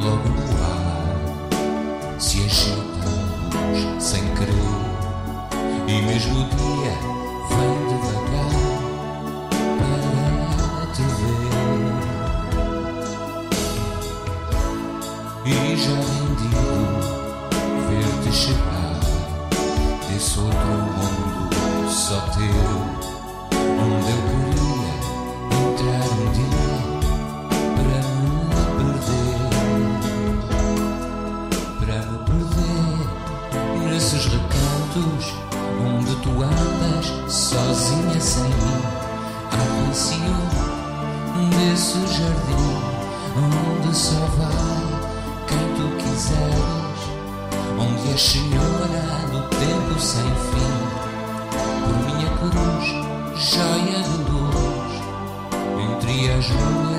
logo no ar se agitamos sem querer e mesmo o dia vem devagar para te ver. E já rendido ver-te chegar desse outro mundo só teu. Onde tu andas sozinha sem mim. Ciúme desse jardim onde só vai quem tu quiseres, onde és senhora do tempo sem fim. Por minha cruz, joia de luz entre as mulheres.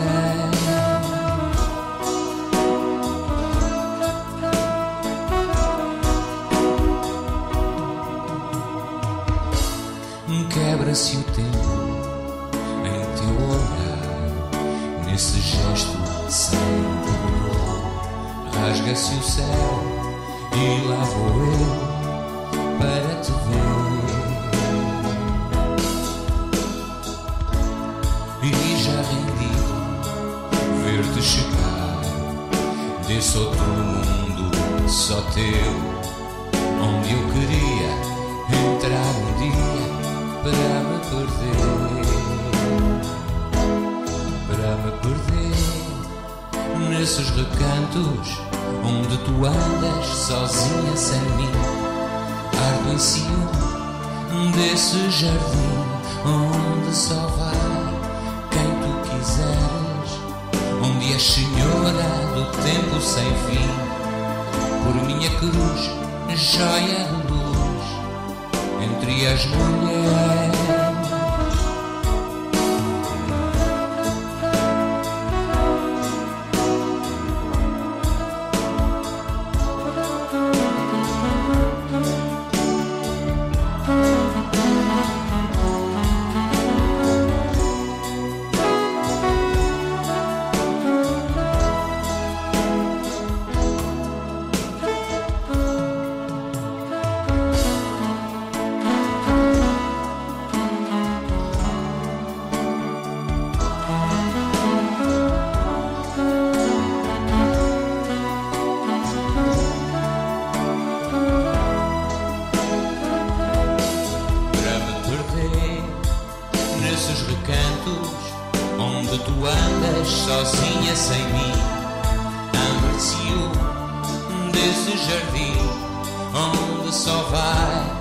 Quebra-se o tempo em teu olhar, nesse gesto sem dor. Rasga-se o céu e lá vou eu para te ver. E já rendido ver-te chegar desse outro mundo só teu, me perder nesses recantos onde tu andas sozinha sem mim. Ardo em ciúme desse jardim onde só vai quem tu quiseres, onde és senhora do tempo sem fim. Por minha cruz, joia de luz entre as mulheres. Tu andas sozinha sem mim. Amo-te desse jardim onde só vai